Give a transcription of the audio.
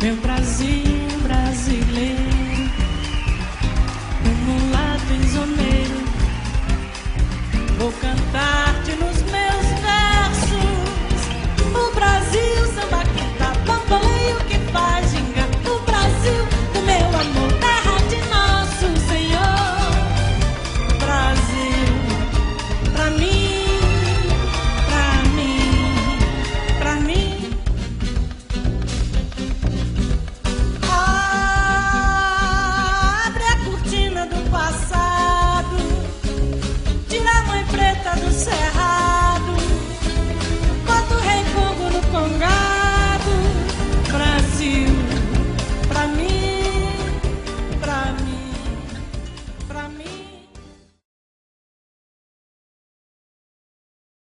Meu Brasil brasileiro, um mulato isoneiro, vou cantar.